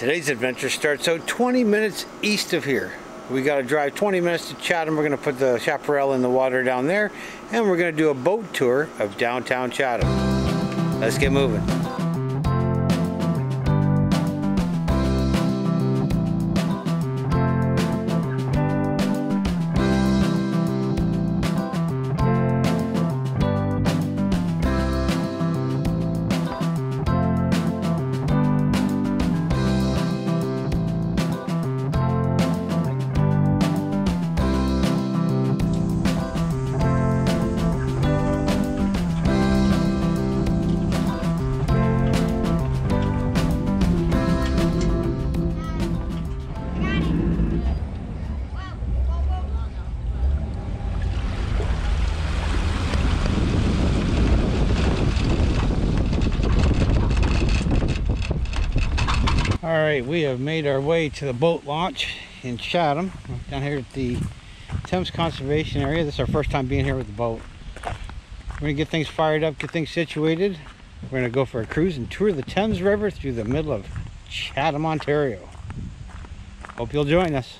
Today's adventure starts out 20 minutes east of here. We got to drive 20 minutes to Chatham. We're going to put the chaparral in the water down there, and we're going to do a boat tour of downtown Chatham. Let's get moving. We have made our way to the boat launch in Chatham, down here at the Thames Conservation Area. This is our first time being here with the boat. We're gonna get things fired up, get things situated. We're gonna go for a cruise and tour the Thames River through the middle of Chatham, Ontario. Hope you'll join us.